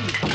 men! Hit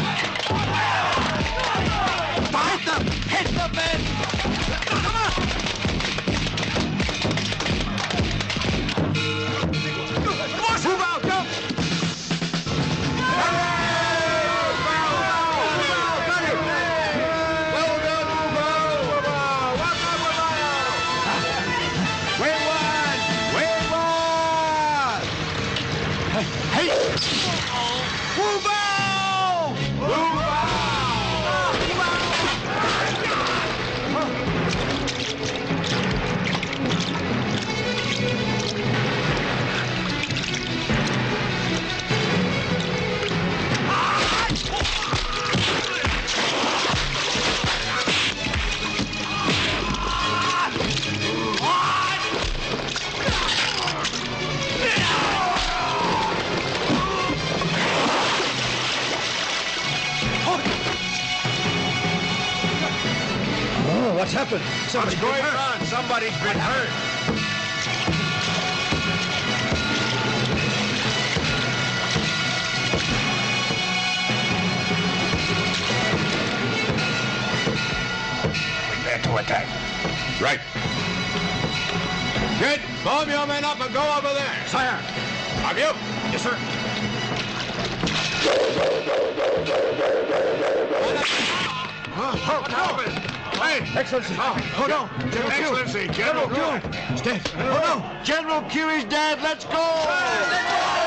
What's going on? Somebody's been hurt. Prepare to attack. Right. Good. Form your men up and go over there. Sire. Have you? Yes, sir. What oh, oh, happened? Hey! Excellency. Ah, oh, no! General Excellency, General Q! Stay! Oh, no! General Q is dead! Let's go! Come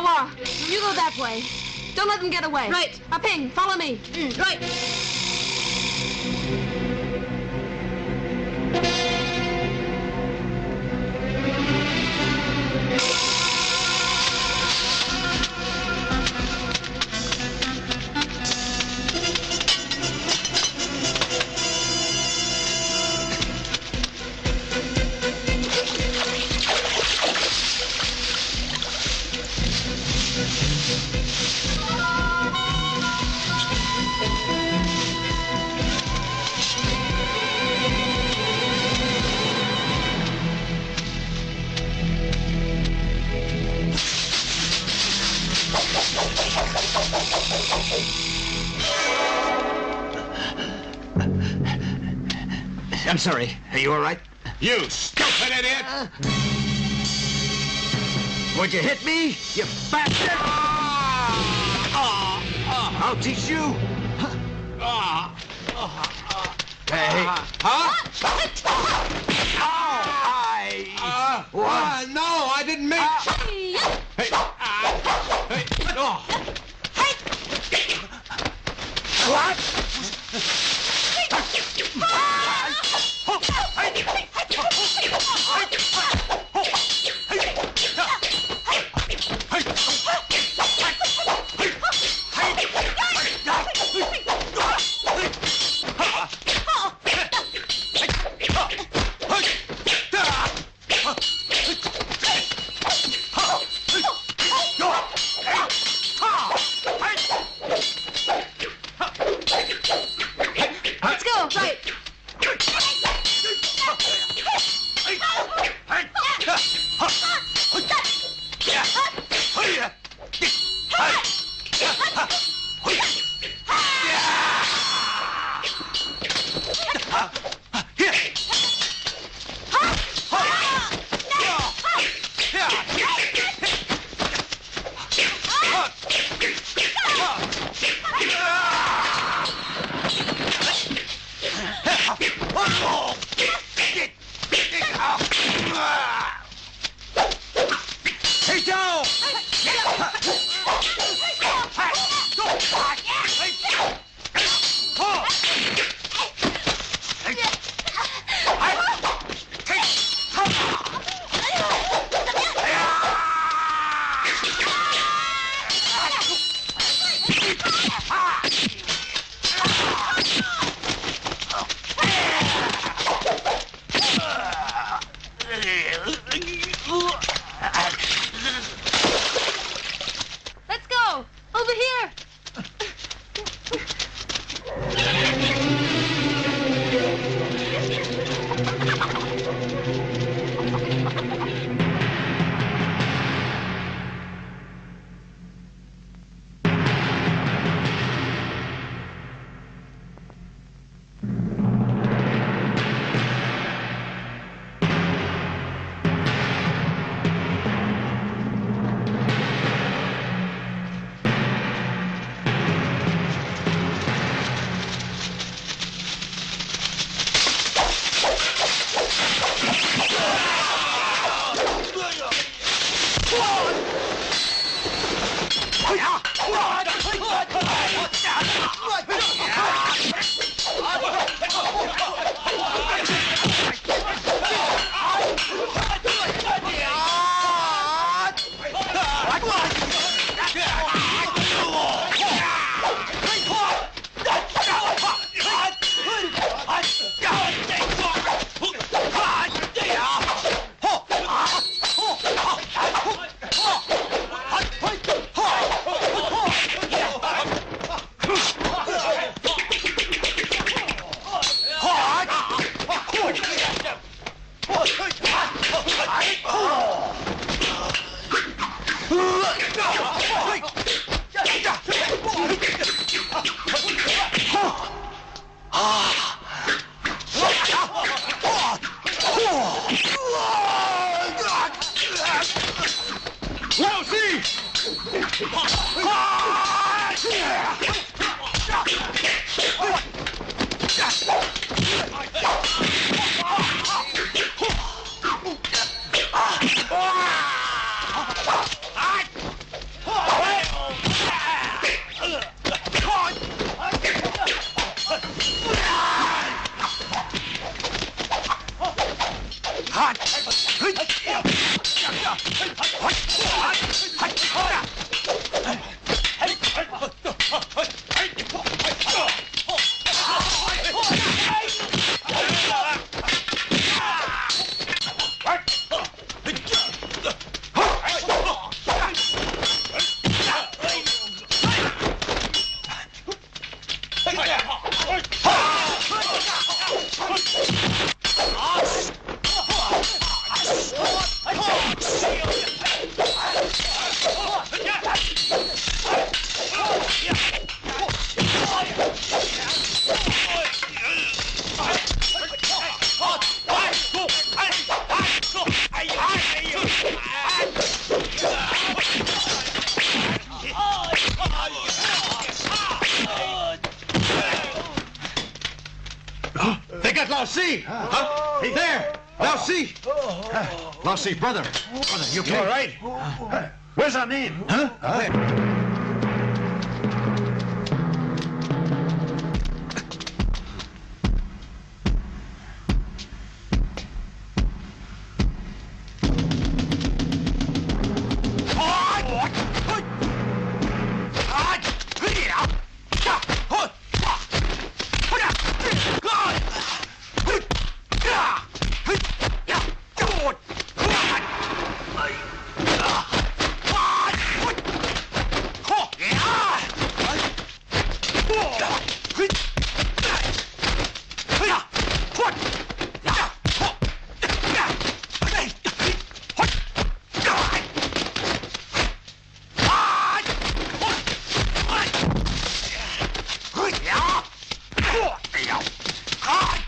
You go that way. Don't let them get away. Right. A ping, follow me. Mm, right. I'm sorry. Are you all right? You stupid idiot! Uh. Would you hit me, you bastard? Ah! Ah, ah, I'll teach you. Hey. Let's go, right. 啊。Got see! Si. Huh? There. Lao Si. Lao Si, brother. Brother, you okay? all right? Where's our name? Huh? There. yourself.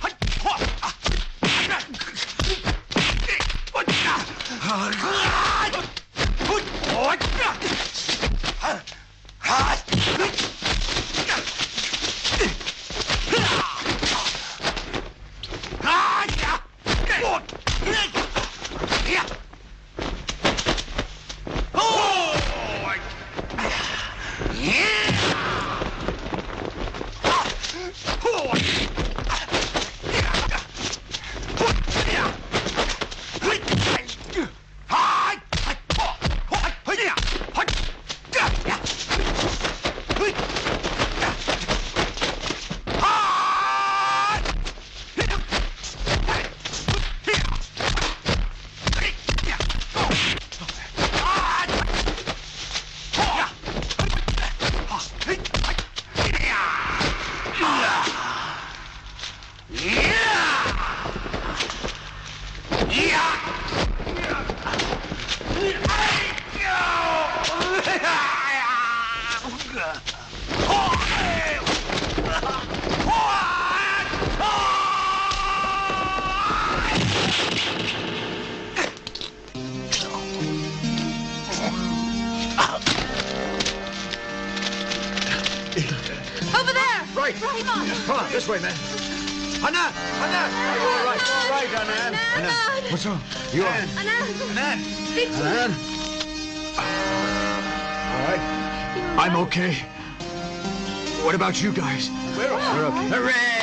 Come on, this way, man. Anand! Anand! Are you all right? All right, Anand. Anand! What's wrong? You all right? Anand. Anand! Speak to me. All right. I'm okay. What about you guys? We're okay. Hooray!